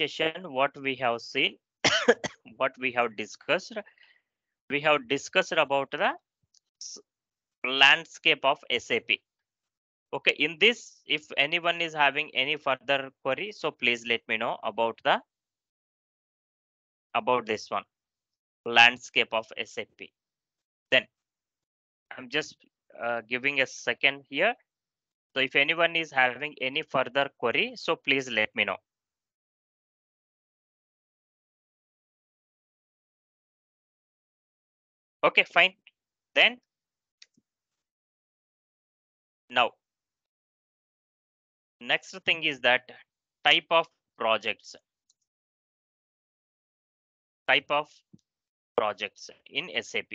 session, what we have seen, what we have discussed, we have discussed about the landscape of SAP. Okay, in this, if anyone is having any further query, so please let me know about the about this one landscape of SAP. Then I'm just uh, giving a second here. So if anyone is having any further query, so please let me know. Okay, fine. Then now next thing is that type of projects. Type of projects in SAP.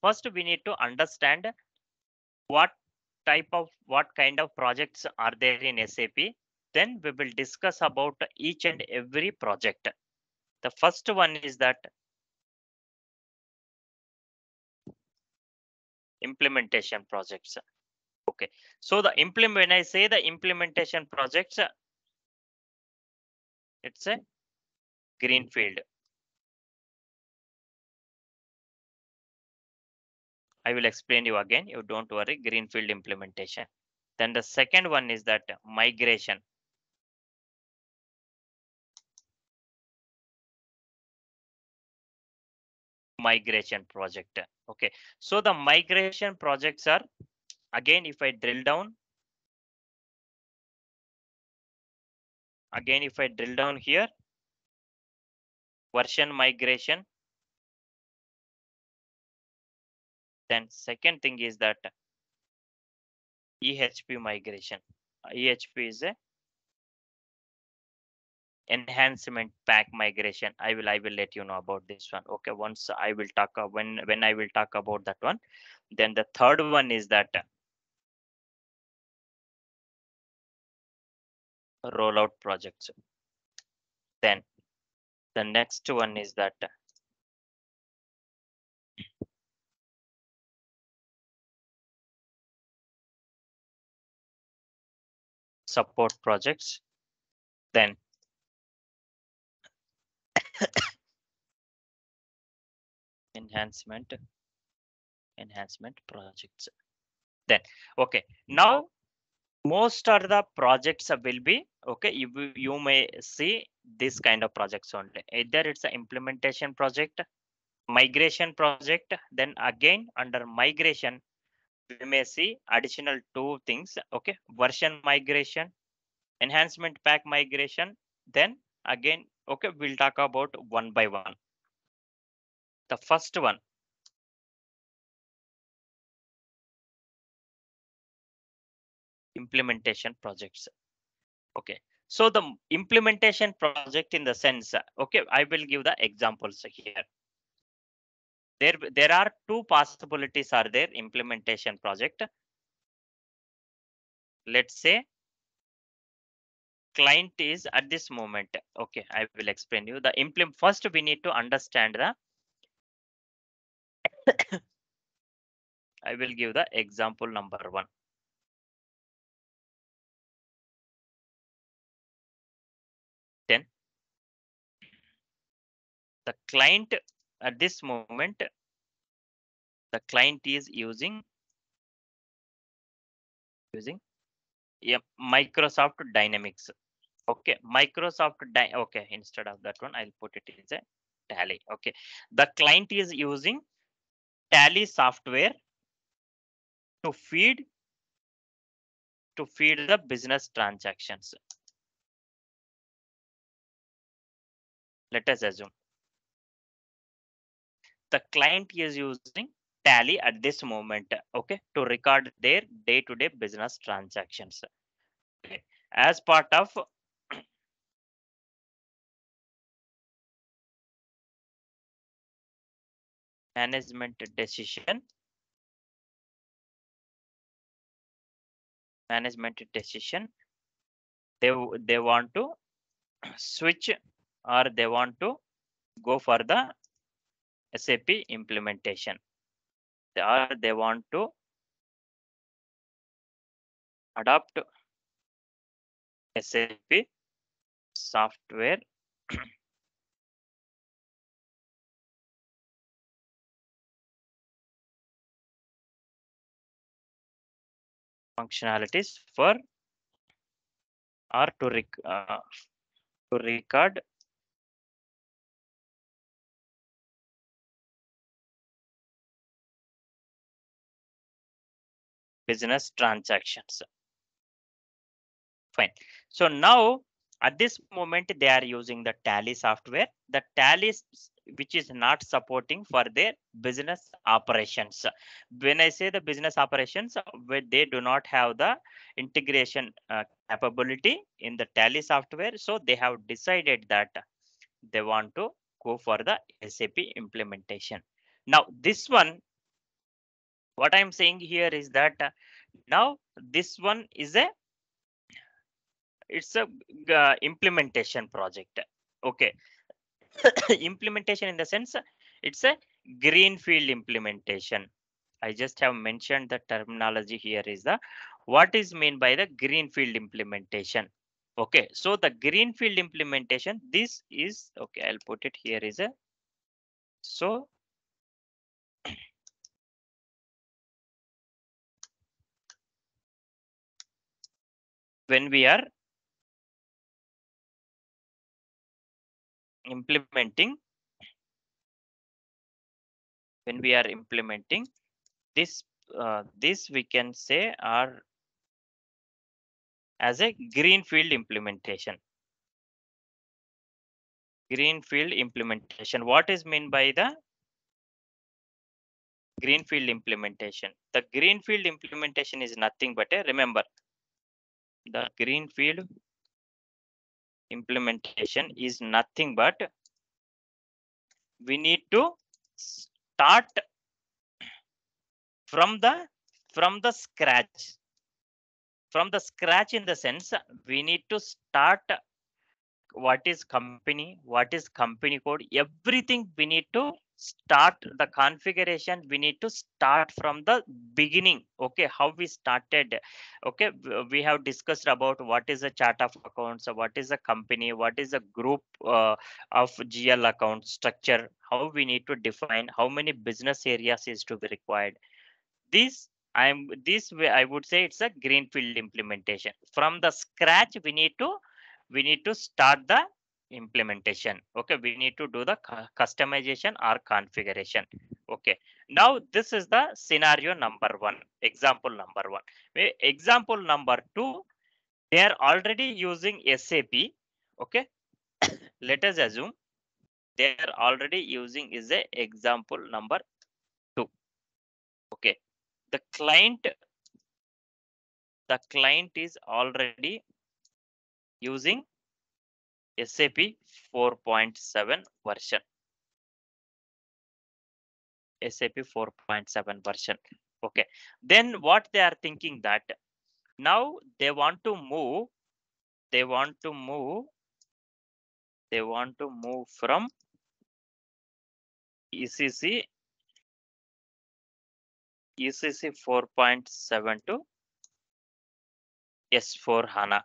First, we need to understand what type of what kind of projects are there in SAP. Then we will discuss about each and every project. The first one is that implementation projects. Okay, so the implement when I say the implementation projects, it's a greenfield. I will explain you again. You don't worry. Greenfield implementation. Then the second one is that migration. Migration project. Okay. So the migration projects are again, if I drill down, again, if I drill down here, version migration. Then second thing is that EHP migration. EHP is a enhancement pack migration. I will I will let you know about this one. Okay, once I will talk uh, when when I will talk about that one. Then the third one is that rollout projects. Then the next one is that support projects. Then enhancement. Enhancement projects. Then okay. Now most of the projects will be okay you, you may see this kind of projects only. Either it's an implementation project migration project then again under migration we may see additional two things okay. Version migration enhancement pack migration then again okay we'll talk about one by one. The first one. Implementation projects. Okay so the implementation project in the sense okay i will give the examples here. There there are two possibilities are there implementation project. Let's say client is at this moment. Okay i will explain you. The implement first we need to understand the i will give the example number one. Then the client at this moment the client is using using yeah, microsoft dynamics. Okay microsoft Dy- okay instead of that one i'll put it as a tally. Okay the client is using tally software to feed to feed the business transactions. Let us assume. The client is using tally at this moment okay to record their day-to-day business transactions okay. as part of management decision management decision they they want to switch or they want to go for the SAP implementation or they want to adopt SAP software. Functionalities for or to rec uh, to record business transactions. Fine. So now at this moment they are using the tally software the tally which is not supporting for their business operations when i say the business operations where they do not have the integration uh, capability in the tally software so they have decided that they want to go for the sap implementation now this one what i'm saying here is that uh, now this one is a it's a uh, implementation project. Okay. Implementation in the sense it's a greenfield implementation. I just have mentioned the terminology here is the what is mean by the greenfield implementation. Okay. So the greenfield implementation this is okay i'll put it here is a so when we are implementing when we are implementing this uh, this we can say are as a greenfield implementation. Greenfield implementation. What is mean by the greenfield implementation? The greenfield implementation is nothing but a remember the greenfield implementation is nothing but we need to start from the from the scratch. From the scratch in the sense we need to start what is company what is company code everything we need to start the configuration we need to start from the beginning. Okay how we started? Okay we have discussed about what is a chart of accounts what is a company what is a group uh, of gl account structure how we need to define how many business areas is to be required. This i'm this way i would say it's a greenfield implementation. From the scratch we need to we need to start the implementation. Okay we need to do the customization or configuration. Okay now this is the scenario number one example number one. Example number two they are already using sap okay let us assume they are already using is a example number two. Okay the client the client is already using SAP 4.7 version. SAP 4.7 version. Okay. Then what they are thinking that now they want to move, they want to move, they want to move from ECC ECC 4.7 to S4 HANA.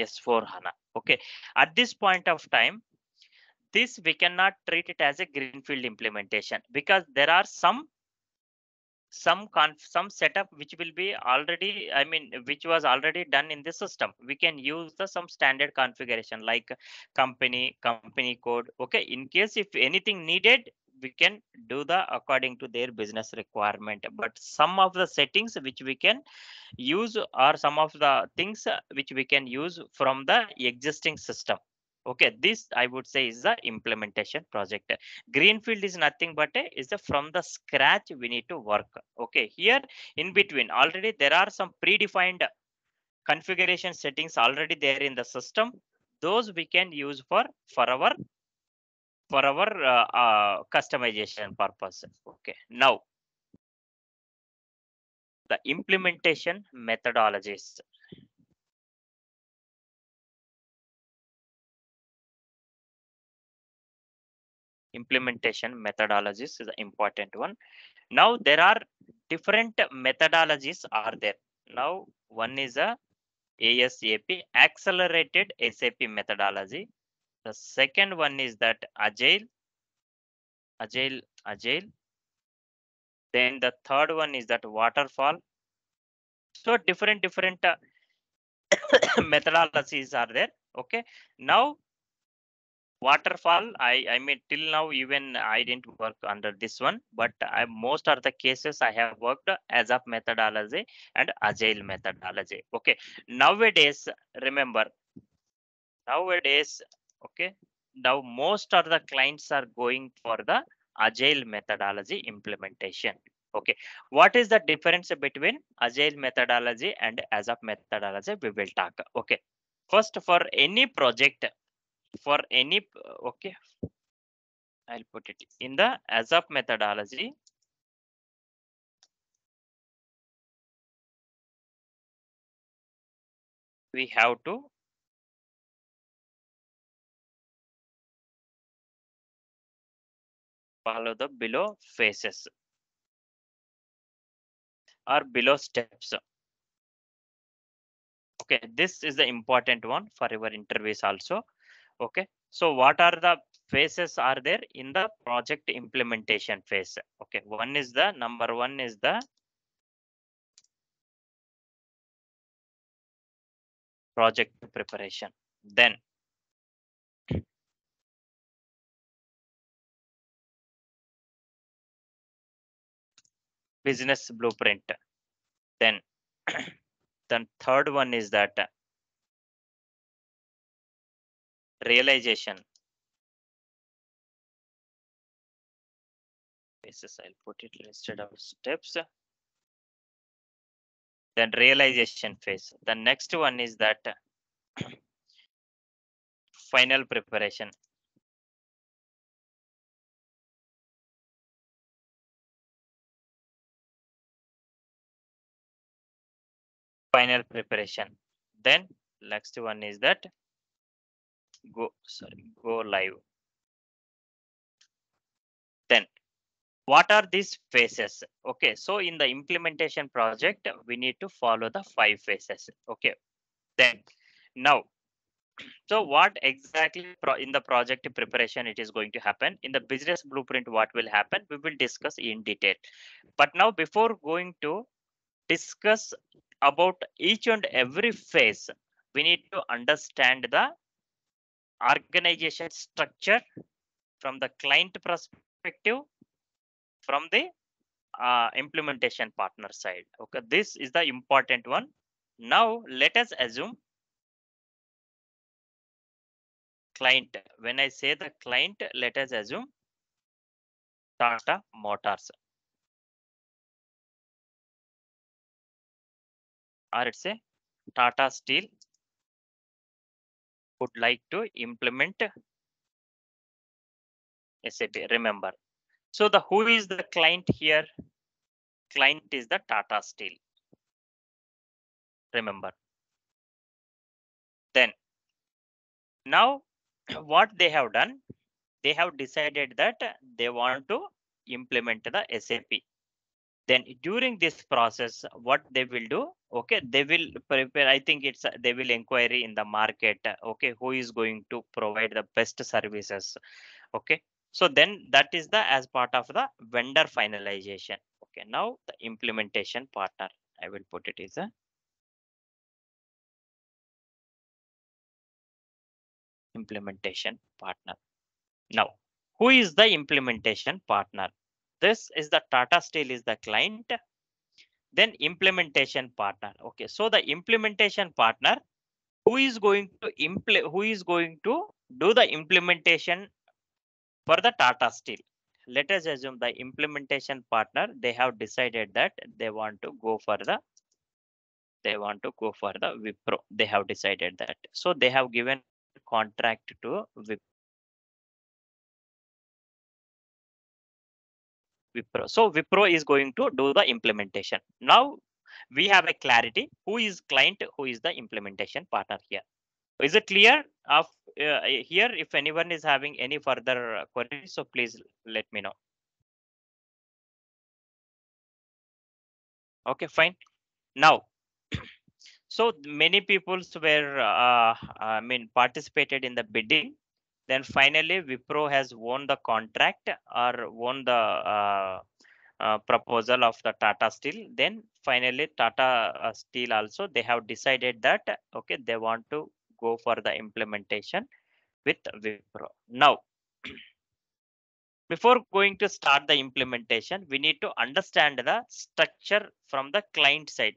S4 HANA. Okay. At this point of time, this we cannot treat it as a greenfield implementation because there are some some some setup which will be already i mean which was already done in the system. We can use the some standard configuration like company company code. Okay. In case if anything needed we can do the according to their business requirement. But some of the settings which we can use are some of the things which we can use from the existing system. Okay this i would say is the implementation project. Greenfield is nothing but a, is the from the scratch we need to work. Okay here in between already there are some predefined configuration settings already there in the system. Those we can use for for our for our uh, uh, customization purpose. Okay. Now the implementation methodologies. Implementation methodologies is an important one. Now there are different methodologies are there. Now one is a ASAP, accelerated SAP methodology. The second one is that Agile, Agile, Agile. Then the third one is that waterfall. So different, different uh, methodologies are there. Okay. Now waterfall i i mean till now even i didn't work under this one but I, most of the cases i have worked ASAP methodology and agile methodology okay nowadays remember nowadays okay. Now most of the clients are going for the agile methodology implementation. Okay. What is the difference between agile methodology and ASAP methodology we will talk. Okay. First for any project for any okay. I'll put it in the ASAP methodology. We have to follow the below phases or below steps. Okay this is the important one for your interviews also. Okay so what are the phases are there in the project implementation phase? Okay one is the number one is the project preparation. Then business blueprint. Then then third one is that realization. Phases i'll put it instead of steps. Then realization phase. The next one is that final preparation final preparation. Then next one is that go sorry go live. Then what are these phases? Okay so in the implementation project we need to follow the five phases. Okay then now so what exactly in the project preparation it is going to happen? In the business blueprint what will happen? We will discuss in detail. But now before going to discuss about each and every phase we need to understand the organization structure from the client perspective from the uh, implementation partner side. Okay this is the important one. Now let us assume client. When i say the client let us assume tata motors or it's a tata steel would like to implement sap remember. So the who is the client here? Client is the tata steel. Remember. Then now what they have done? They have decided that they want to implement the sap then during this process what they will do okay they will prepare i think it's they will inquiry in the market okay who is going to provide the best services okay. So then that is the as part of the vendor finalization. Okay now the implementation partner i will put it is a implementation partner. Now who is the implementation partner this is the tata steel is the client then implementation partner. Okay so the implementation partner who is going to implement who is going to do the implementation for the tata steel? Let us assume the implementation partner they have decided that they want to go for the they want to go for the wipro. They have decided that. So they have given contract to wipro. So Wipro is going to do the implementation. Now we have a clarity who is client, who is the implementation partner here. Is it clear of uh, here? If anyone is having any further queries, so please let me know. Okay, fine. Now so many peoples were uh, i mean participated in the bidding then finally wipro has won the contract or won the uh, uh, proposal of the tata steel. Then finally tata uh, steel also they have decided that okay they want to go for the implementation with wipro. Now before going to start the implementation we need to understand the structure from the client side.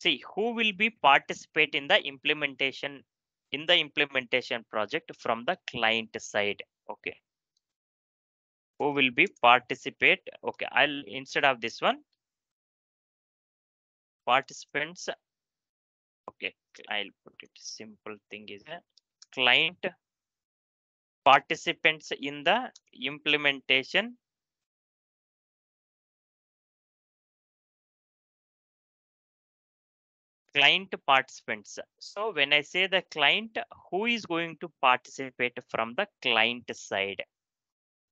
See who will be participate in the implementation in the implementation project from the client side okay? Who will be participate okay i'll instead of this one participants okay i'll put it simple thing is a client participants in the implementation client participants. So when i say the client who is going to participate from the client side?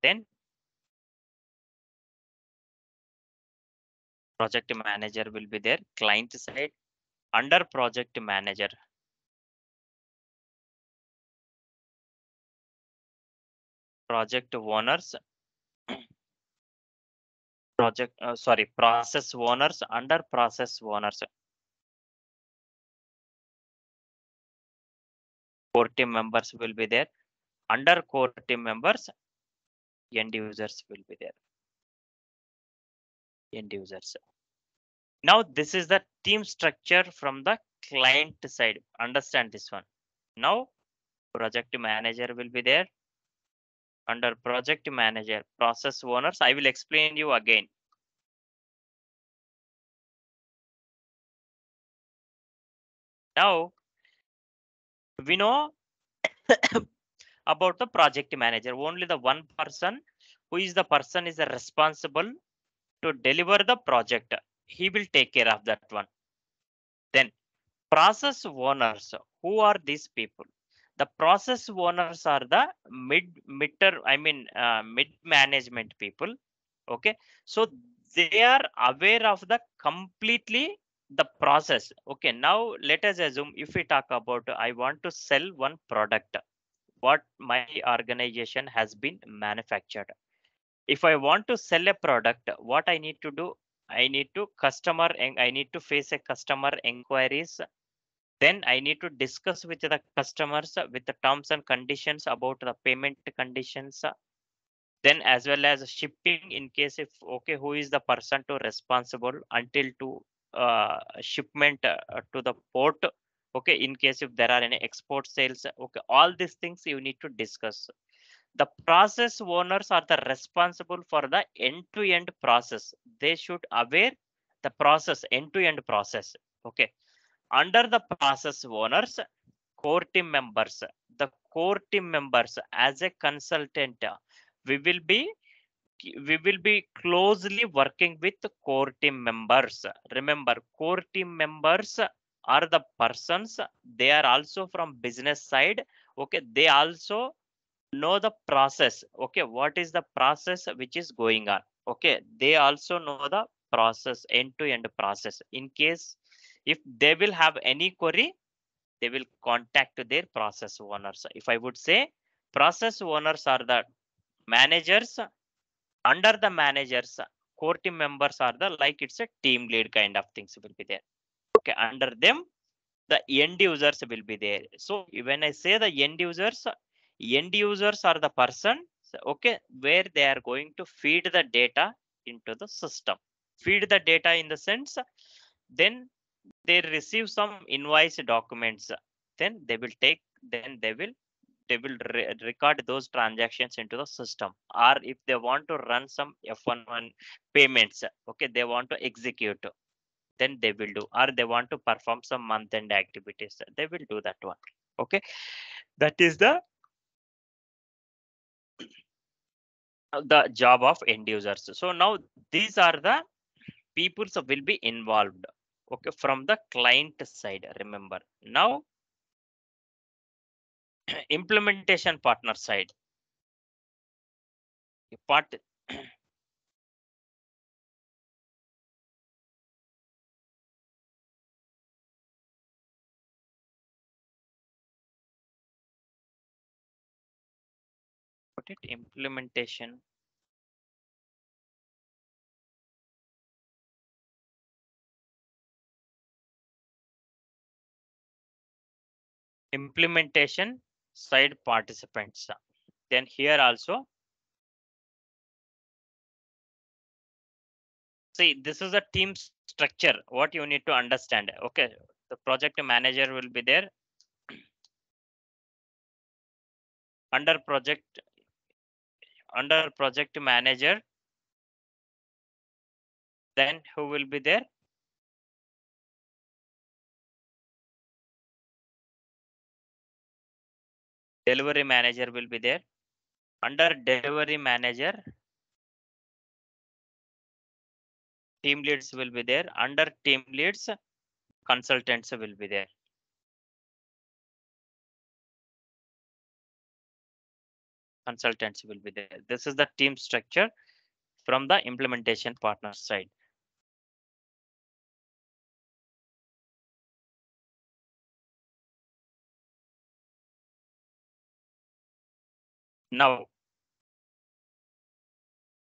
Then project manager will be there client side under project manager. Project owners project uh, sorry process owners under process owners core team members will be there. Under core team members end users will be there. End users. Now this is the team structure from the client side. Understand this one. Now project manager will be there. Under project manager process owners i will explain you again. Now we know about the project manager. Only the one person who is the person is responsible to deliver the project. He will take care of that one. Then process owners. Who are these people? The process owners are the mid midter i mean uh, mid management people. Okay? So they are aware of the completely the process. Okay now let us assume if we talk about i want to sell one product what my organization has been manufactured. If i want to sell a product what i need to do? I need to customer and i need to face a customer inquiries. Then i need to discuss with the customers with the terms and conditions about the payment conditions. Then as well as shipping in case if okay who is the person to responsible until to uh, shipment uh, to the port okay in case if there are any export sales okay all these things you need to discuss. The process owners are the responsible for the end to end process. They should aware the process end to end process okay. Under the process owners core team members the core team members as a consultant we will be we will be closely working with core team members. Remember core team members are the persons they are also from business side okay? They also know the process okay? What is the process which is going on okay? They also know the process end to end process. In case if they will have any query they will contact their process owners. If i would say process owners are the managers under the managers core team members are the like it's a team lead kind of things will be there. Okay under them the end users will be there. So when i say the end users end users are the person okay where they are going to feed the data into the system. Feed the data in the sense then they receive some invoice documents then they will take then they will they will re record those transactions into the system or if they want to run some f11 payments okay they want to execute then they will do or they want to perform some month end activities they will do that one okay. That is the the job of end users. So now these are the peoples will be involved okay from the client side remember. Now implementation partner side. Part put it implementation? Implementation side participants. Then here also see this is a team structure what you need to understand. Okay the project manager will be there. Under project under project manager then who will be there delivery manager will be there. Under delivery manager team leads will be there. Under team leads consultants will be there. Consultants will be there. This is the team structure from the implementation partner side now.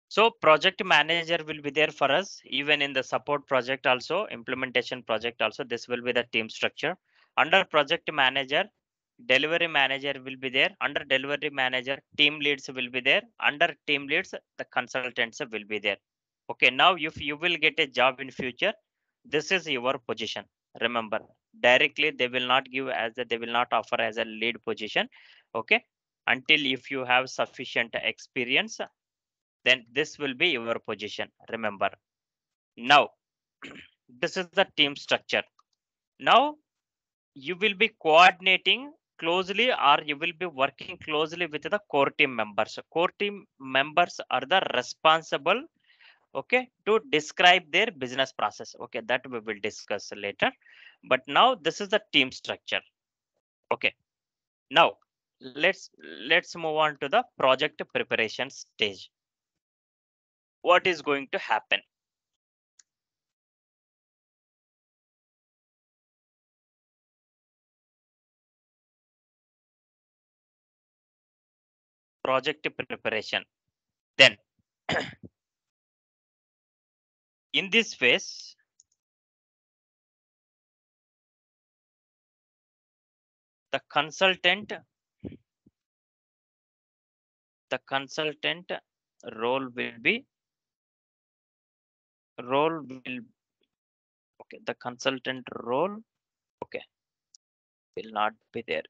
So project manager will be there for us even in the support project also implementation project also this will be the team structure. Under project manager delivery manager will be there under delivery manager team leads will be there under team leads the consultants will be there. Okay now if you will get a job in future this is your position. Remember directly they will not give as a, they will not offer as a lead position. Okay until if you have sufficient experience then this will be your position. Remember. Now this is the team structure. Now you will be coordinating closely or you will be working closely with the core team members. Core team members are the responsible okay to describe their business process. Okay that we will discuss later. But now this is the team structure. Okay. Now let's let's move on to the project preparation stage. What is going to happen? Project preparation. Then in this phase the consultant the consultant role will be role will okay the consultant role okay will not be there.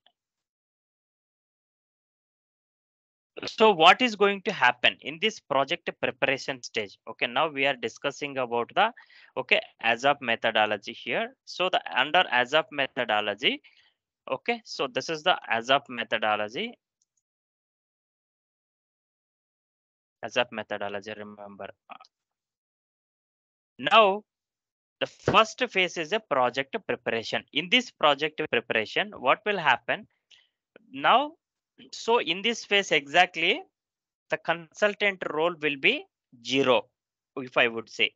So what is going to happen in this project preparation stage? Okay now we are discussing about the okay ASAP methodology here. So the under ASAP methodology okay so this is the ASAP methodology ASAP methodology remember. Now the first phase is a project preparation. In this project preparation what will happen? Now so in this phase exactly the consultant role will be zero if i would say.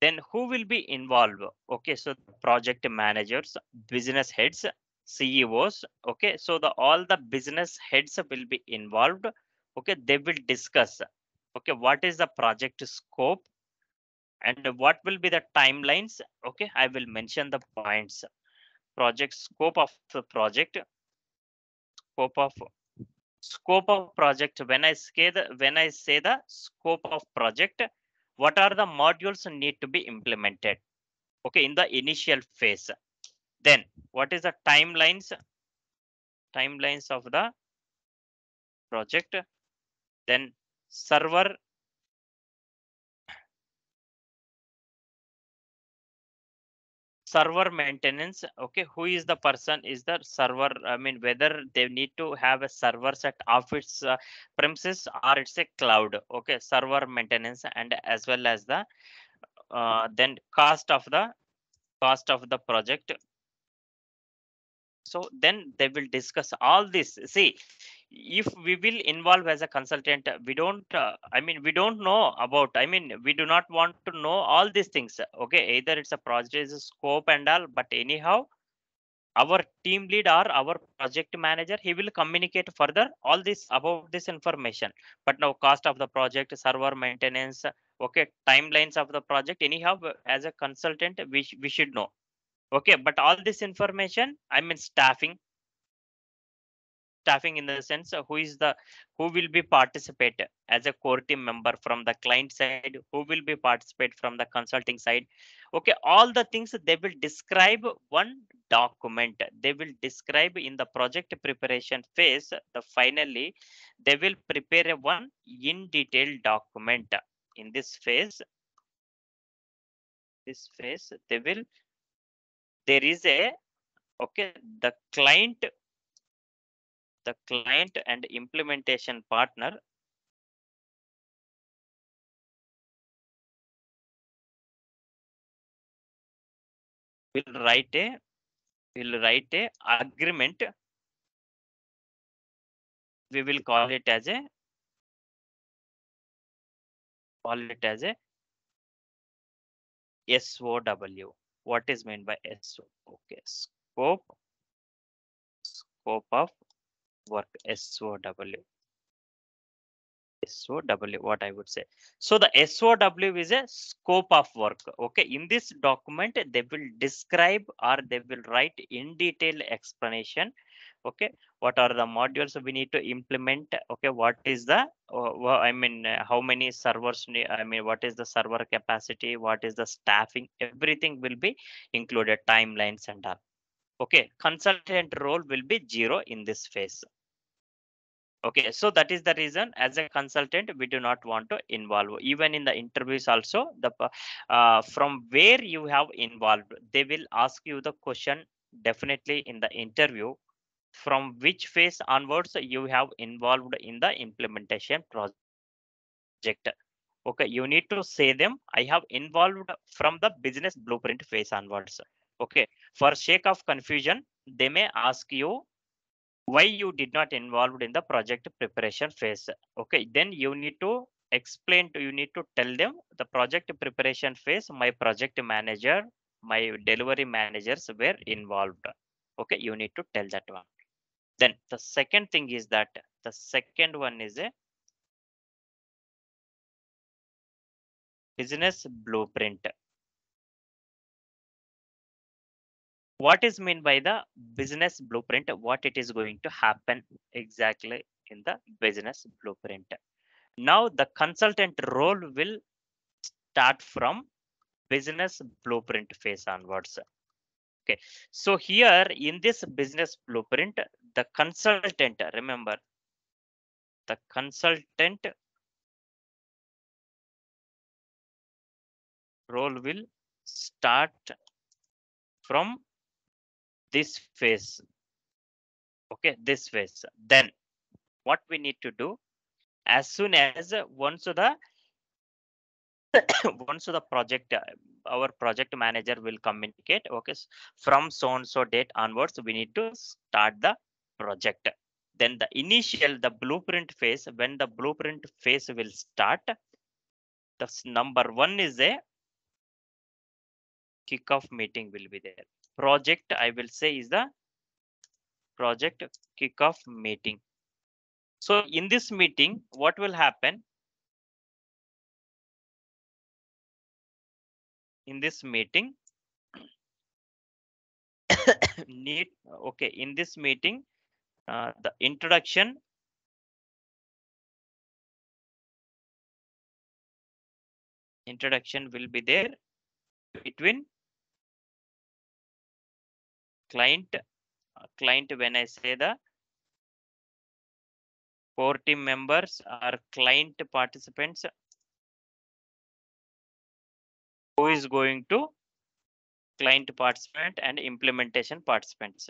Then who will be involved? Okay so project managers business heads ceos okay so the all the business heads will be involved. Okay they will discuss okay what is the project scope? And what will be the timelines? Okay i will mention the points. Project scope of the project. Scope of scope of project. When i say the when i say the scope of project what are the modules need to be implemented? Okay in the initial phase. Then what is the timelines? Timelines of the project. Then server server maintenance okay who is the person is the server i mean whether they need to have a server set of its uh, premises or it's a cloud okay server maintenance and as well as the uh, then cost of the cost of the project. So then they will discuss all this. See if we will involve as a consultant we don't uh, i mean we don't know about i mean we do not want to know all these things. Okay either it's a project scope and all but anyhow our team lead or our project manager he will communicate further all this about this information. But now cost of the project server maintenance okay timelines of the project anyhow as a consultant we, we should know. Okay but all this information i mean staffing staffing in the sense who is the who will be participate as a core team member from the client side who will be participate from the consulting side. Okay all the things they will describe one document. They will describe in the project preparation phase the finally they will prepare a one in detail document. In this phase this phase they will there is a okay the client the client and implementation partner will write a will write a agreement we will call it as a call it as a SOW. What is meant by SO? Okay, scope scope of work SOW. SOW, what I would say. So the SOW is a scope of work. Okay, in this document, they will describe or they will write in detail explanation. Okay, what are the modules we need to implement? Okay, what is the, uh, I mean, uh, how many servers? I mean, what is the server capacity? What is the staffing? Everything will be included, timelines and all. Okay, consultant role will be zero in this phase. Okay, so that is the reason as a consultant, we do not want to involve even in the interviews also the uh, from where you have involved, they will ask you the question definitely in the interview from which phase onwards you have involved in the implementation project. Okay, you need to say them. I have involved from the business blueprint phase onwards. Okay, for sake of confusion, they may ask you why you did not involved in the project preparation phase. Okay. Then you need to explain to you need to tell them the project preparation phase my project manager my delivery managers were involved. Okay. You need to tell that one. Then the second thing is that the second one is a business blueprint what is mean by the business blueprint? What it is going to happen exactly in the business blueprint? Now the consultant role will start from business blueprint phase onwards. Okay. So here in this business blueprint the consultant remember the consultant role will start from this phase okay this phase. Then what we need to do as soon as once the once the project our project manager will communicate okay from so and so date onwards we need to start the project. Then the initial the blueprint phase when the blueprint phase will start the number one is a kickoff meeting will be there project i will say is the project kickoff meeting. So in this meeting what will happen? In this meeting need okay in this meeting uh, the introduction introduction will be there between client uh, client when i say the core team members are client participants who is going to client participant and implementation participants.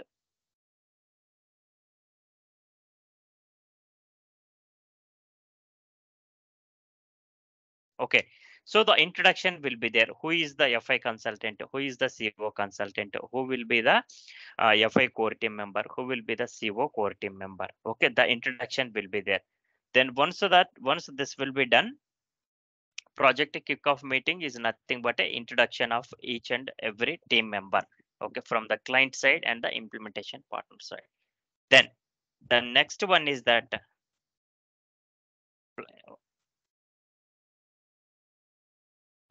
Okay so the introduction will be there. Who is the fi consultant? Who is the co consultant? Who will be the uh, fi core team member? Who will be the co core team member? Okay the introduction will be there. Then once that once this will be done project kickoff meeting is nothing but a introduction of each and every team member okay from the client side and the implementation partner side. Then the next one is that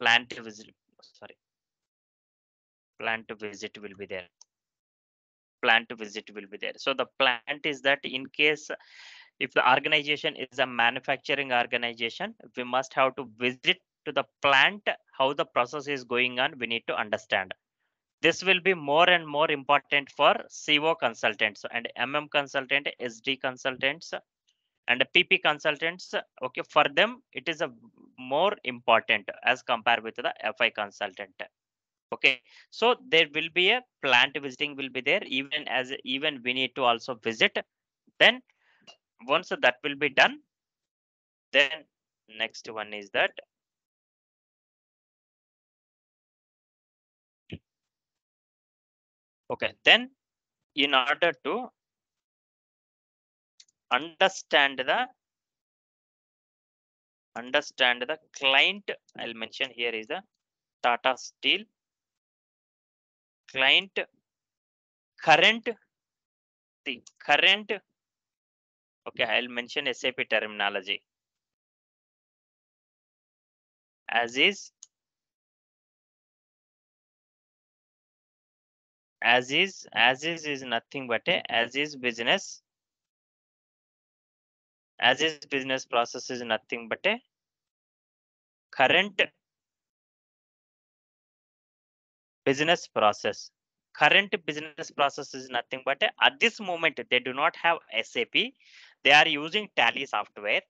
plan to visit sorry. Plan to visit will be there. Plan to visit will be there. So the plant is that in case if the organization is a manufacturing organization we must have to visit to the plant how the process is going on. We need to understand. This will be more and more important for CO consultants and MM consultant, SD consultants, and the PP consultants. Okay, for them it is a more important as compared with the FI consultant. Okay, so there will be a plant visiting will be there even as even we need to also visit. Then once that will be done, then next one is that okay then in order to understand the understand the client i'll mention here is the tata steel. Client current the current okay i'll mention sap terminology. As is as is as is is nothing but a as is business as is business process is nothing but a current business process. Current business process is nothing but a, at this moment they do not have sap they are using tally software.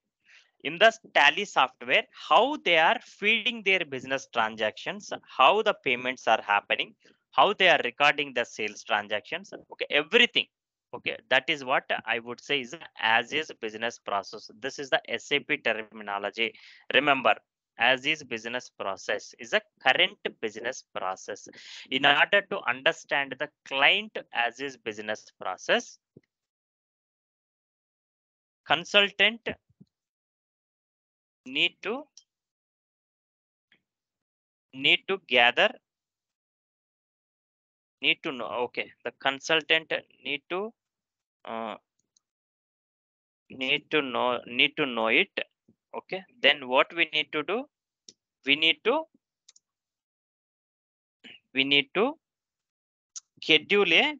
In the tally software how they are feeding their business transactions how the payments are happening how they are recording the sales transactions okay everything okay that is what i would say is as is business process. This is the sap terminology. Remember as is business process is a current business process. In order to understand the client as is business process consultant need to need to gather need to know okay the consultant need to uh, need to know need to know it okay? Then what we need to do? We need to we need to schedule a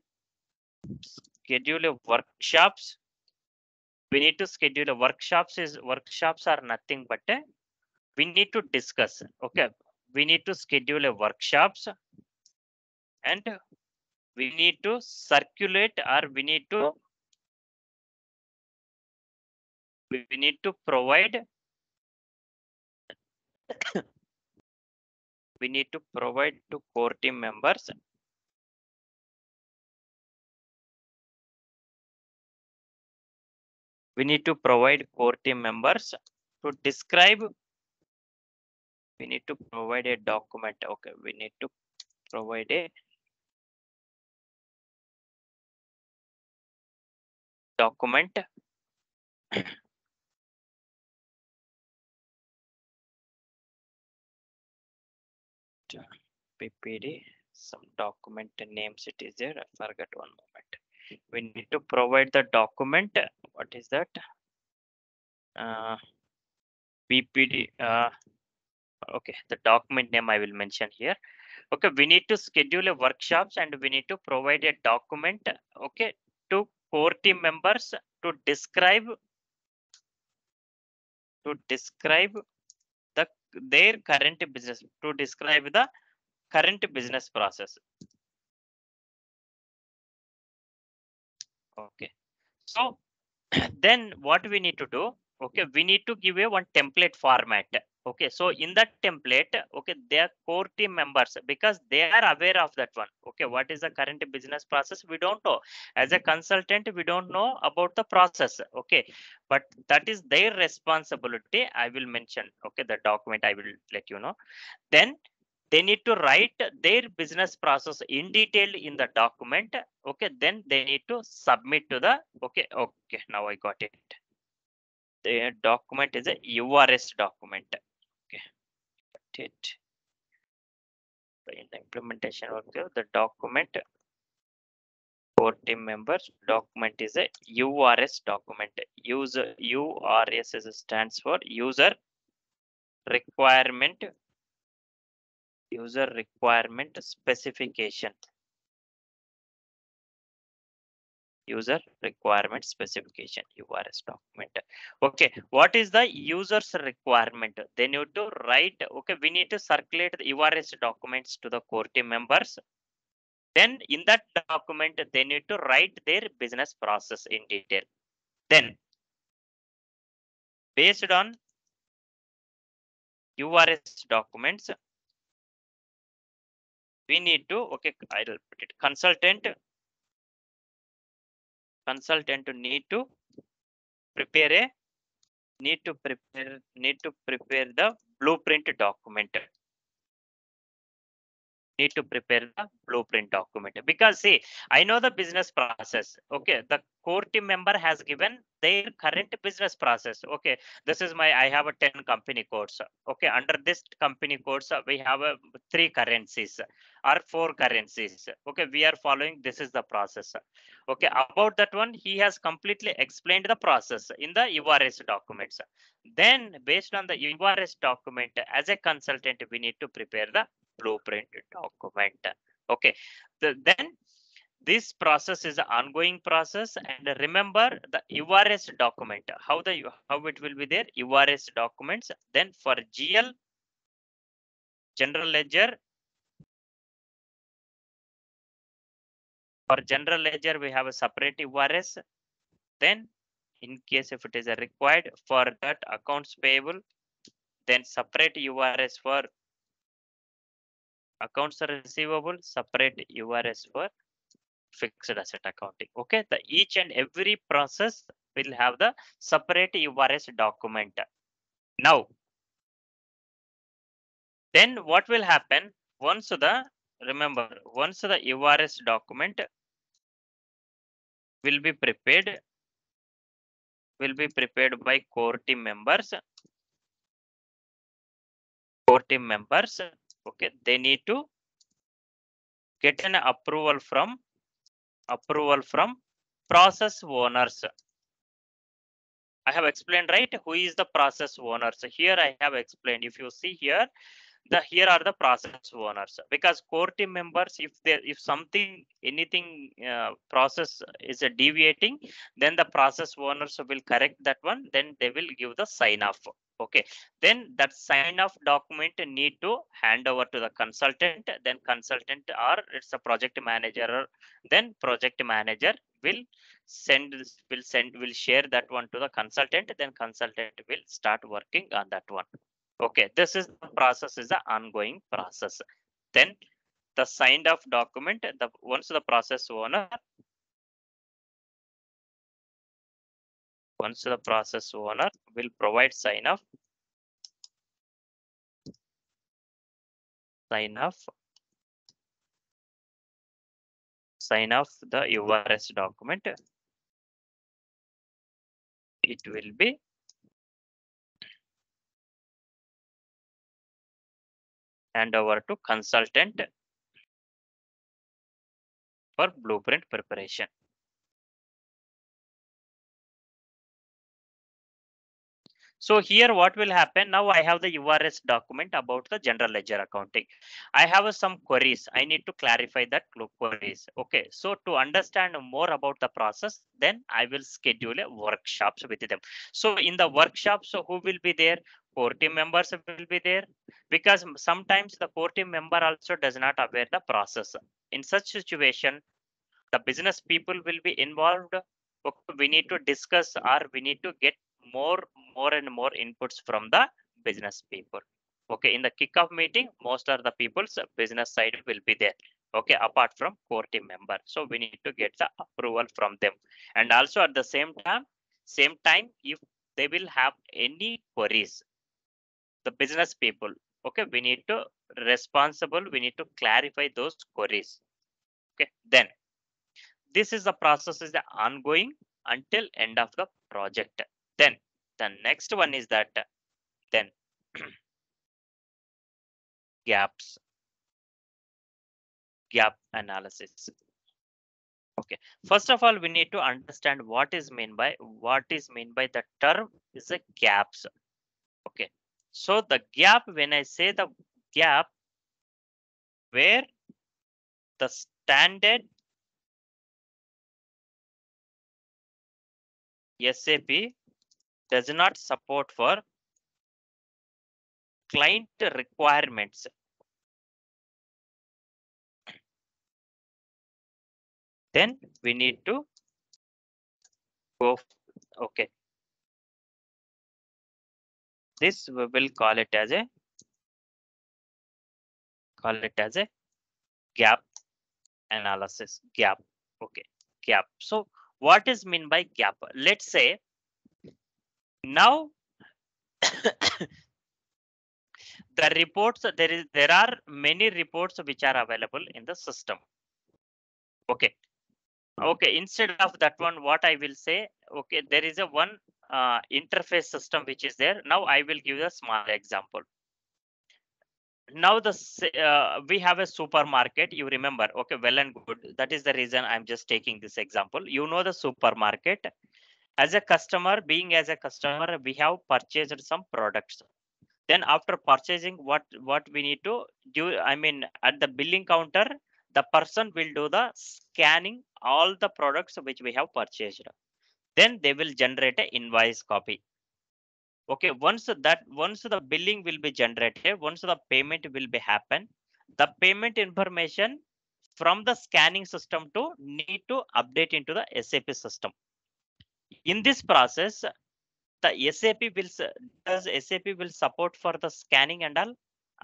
schedule a workshops. We need to schedule a workshops is workshops are nothing but a, we need to discuss okay? We need to schedule a workshops and we need to circulate or we need to we need to provide we need to provide to core team members. We need to provide core team members to describe. We need to provide a document. Okay we need to provide a document ppd some document names it is there i forgot one moment. We need to provide the document what is that? Uh ppd uh okay the document name i will mention here. Okay we need to schedule a workshops and we need to provide a document okay to core team members to describe to describe the their current business to describe the current business process. Okay. So then what we need to do? Okay we need to give a one template format. Okay so in that template okay their core team members because they are aware of that one. Okay what is the current business process? We don't know. As a consultant we don't know about the process. Okay but that is their responsibility. I will mention okay the document i will let you know. Then they need to write their business process in detail in the document okay then they need to submit to the okay okay now i got it. The document is a urs document okay got it. In the implementation work the document core team members document is a urs document. User urs stands for user requirement user requirement specification. User requirement specification urs document okay what is the user's requirement? They need to write okay we need to circulate the urs documents to the core team members. Then in that document they need to write their business process in detail. Then based on urs documents we need to okay i'll put it. Consultant consultant need to prepare a need to prepare need to prepare the blueprint document need to prepare the blueprint document. Because see i know the business process okay? The core team member has given their current business process okay? This is my i have a 10 company codes okay? Under this company codes we have a three currencies or four currencies okay? We are following this is the process okay? About that one he has completely explained the process in the urs documents. Then based on the urs document as a consultant we need to prepare the blueprint document. Okay. The, then this process is an ongoing process. And remember the urs document. How the how it will be there? Urs documents. Then for gl general ledger. For general ledger we have a separate urs then in case if it is required for that accounts payable then separate urs for accounts receivable separate urs for fixed asset accounting. Okay the each and every process will have the separate urs document. Now then what will happen? Once the remember once the urs document will be prepared will be prepared by core team members core team members okay they need to get an approval from approval from process owners. I have explained right? Who is the process owner so here i have explained. If you see here the here are the process owners. Because core team members if there if something anything uh, process is deviating then the process owners will correct that one then they will give the sign off okay then that sign off document need to hand over to the consultant. Then consultant or it's a project manager then project manager will send will send will share that one to the consultant. Then consultant will start working on that one. Okay this is the process is the ongoing process. Then the signed off document the once the process owner once the process owner will provide sign off. Sign off. Sign off the urs document. It will be hand over to consultant for blueprint preparation. So here what will happen now I have the URS document about the general ledger accounting. I have some queries. I need to clarify that queries. Okay, so to understand more about the process, then I will schedule a workshops with them. So in the workshop, so who will be there? Core team members will be there because sometimes the core team member also does not aware the process. In such situation, the business people will be involved. We need to discuss or we need to get more more and more inputs from the business people. Okay in the kickoff meeting most of the people's business side will be there. Okay apart from core team member. So we need to get the approval from them. And also at the same time same time if they will have any queries the business people okay we need to responsible we need to clarify those queries. Okay then this is the process is the ongoing until end of the project then the next one is that then gaps gap analysis. Okay, first of all, we need to understand what is mean by what is mean by the term is a gaps. Okay, so the gap, when I say the gap, where the standard SAP does not support for client requirements. Then we need to go, okay. This we will call it as a call it as a gap analysis gap okay gap so what is mean by gap let's say now the reports there is there are many reports which are available in the system. Okay. Okay instead of that one what i will say okay there is a one uh, interface system which is there. Now i will give a small example. Now the uh, we have a supermarket you remember. Okay well and good. That is the reason i'm just taking this example. You know the supermarket as a customer being as a customer we have purchased some products. Then after purchasing what what we need to do i mean at the billing counter the person will do the scanning all the products which we have purchased. Then they will generate an invoice copy. Okay once that once the billing will be generated once the payment will be happen the payment information from the scanning system to need to update into the sap system in this process the sap will does sap will support for the scanning and all?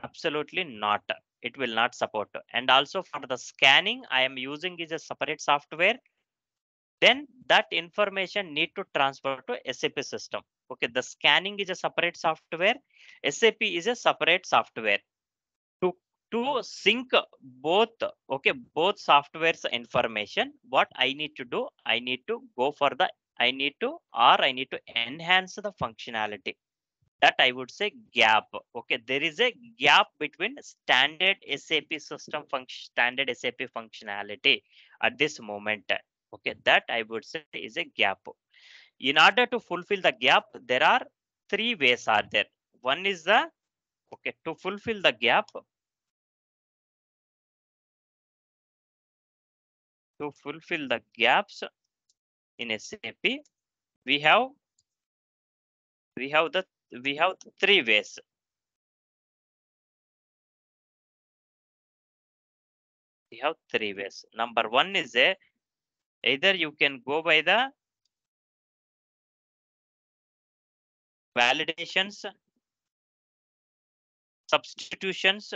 Absolutely not. It will not support. And also for the scanning i am using is a separate software. Then that information need to transfer to sap system. Okay the scanning is a separate software. Sap is a separate software to to sync both okay both softwares information. What i need to do i need to go for the i need to or i need to enhance the functionality. That i would say gap. Okay there is a gap between standard sap system function standard sap functionality at this moment. Okay that i would say is a gap. In order to fulfill the gap there are three ways are there. One is the okay to fulfill the gap to fulfill the gaps in sap we have we have the we have three ways. We have three ways. Number one is a either you can go by the validations, substitutions,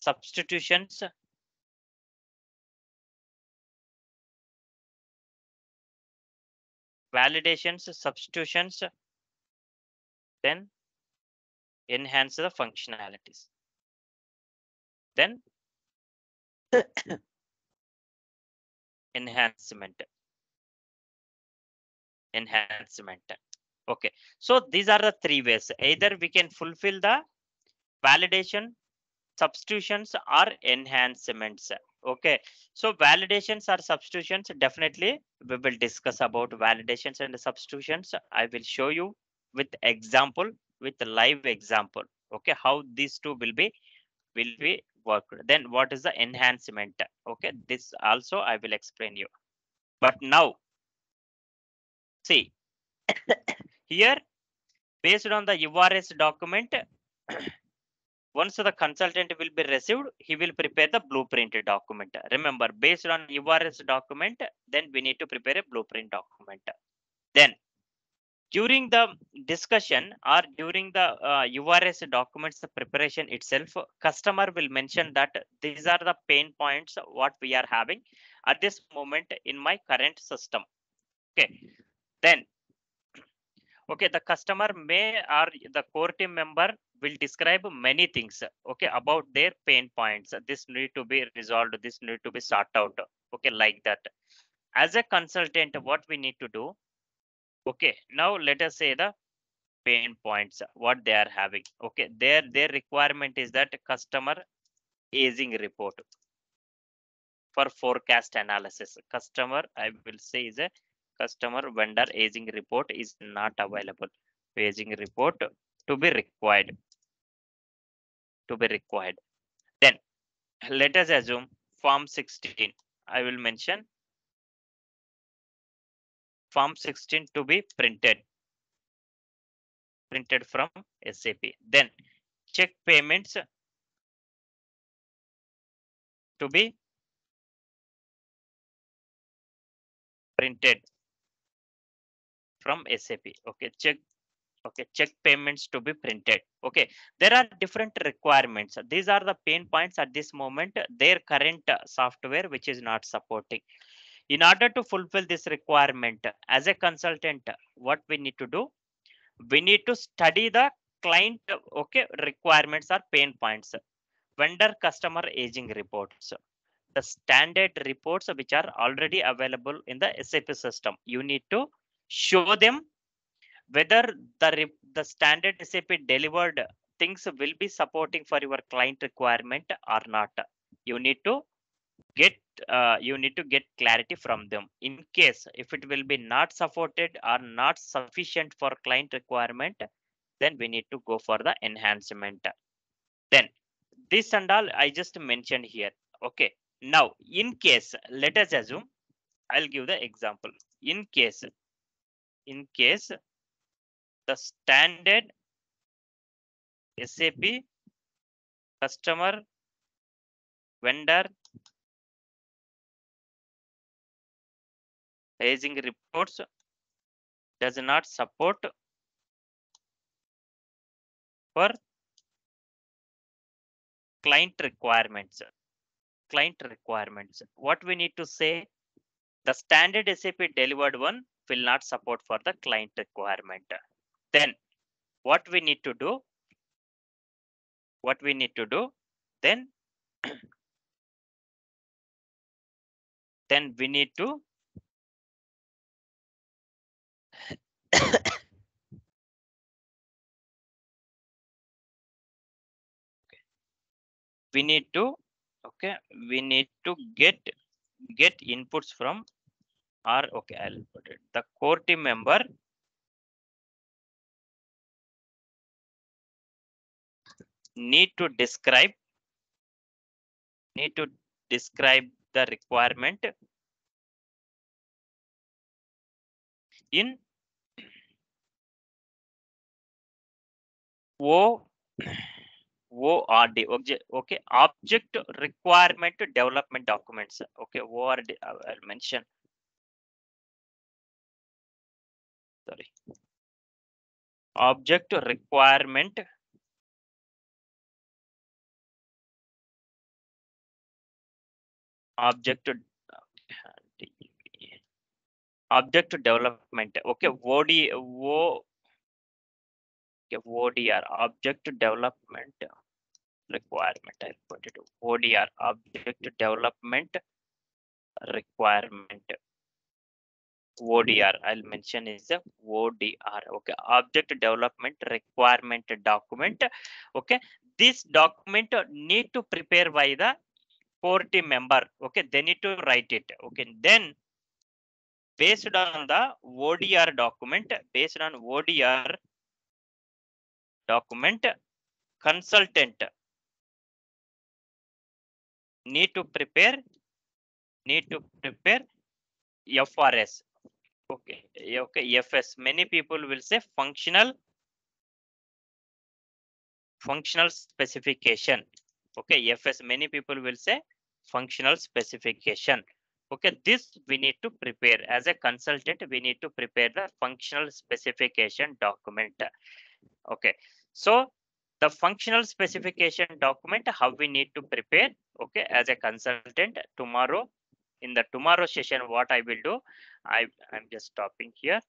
substitutions, validations, substitutions, then enhance the functionalities. Then enhancement. Enhancement. Okay. So these are the three ways. Either we can fulfill the validation substitutions or enhancements okay. So validations or substitutions. Definitely we will discuss about validations and substitutions. I will show you with example with live example. Okay how these two will be will be worked. Then what is the enhancement? Okay this also i will explain you. But now see here based on the urs document once the consultant will be received he will prepare the blueprint document. Remember based on urs document then we need to prepare a blueprint document. Then during the discussion or during the uh, urs documents preparation itself customer will mention that these are the pain points what we are having at this moment in my current system. Okay. Then okay the customer may or the core team member will describe many things okay about their pain points. This need to be resolved this need to be sorted out okay like that. As a consultant what we need to do? Okay now let us say the pain points what they are having okay. Their their requirement is that customer aging report. For forecast analysis customer i will say is a customer vendor aging report is not available. Aging report to be required. To be required. Then let us assume form 16 i will mention form 16 to be printed. Printed from sap then check payments to be printed from SAP. Okay, check. Okay, check payments to be printed. Okay, there are different requirements. These are the pain points at this moment. Their current software which is not supporting. In order to fulfill this requirement, as a consultant, what we need to do? We need to study the client. Okay, requirements or pain points. Vendor customer aging reports the standard reports which are already available in the SAP system. You need to show them whether the, the standard SAP delivered things will be supporting for your client requirement or not. You need to get uh, you need to get clarity from them in case if it will be not supported or not sufficient for client requirement then we need to go for the enhancement then this and all i just mentioned here okay now, in case, let us assume, I'll give the example. In case, in case the standard SAP customer vendor aging reports does not support for client requirements client requirements. What we need to say, the standard SAP delivered one will not support for the client requirement. Then what we need to do, what we need to do, then, then we need to we need to okay we need to get get inputs from our okay i'll put it the core team member need to describe need to describe the requirement in o ORD, okay, okay, object requirement development documents. Okay, ORD, I'll mention. Sorry. Object requirement object object development okay OD, o, okay, ODR object development requirement. I'll put it ODR object development requirement. ODR I'll mention is the ODR. Okay, object development requirement document. Okay, this document need to prepare by the core team member. Okay, they need to write it. Okay, then based on the ODR document, based on ODR document, consultant need to prepare need to prepare FRS. Okay, okay, FS. Many people will say functional functional specification. Okay, FS. Many people will say functional specification. Okay, this we need to prepare as a consultant. We need to prepare the functional specification document. Okay, so the functional specification document how we need to prepare okay as a consultant tomorrow in the tomorrow session what i will do i i'm just stopping here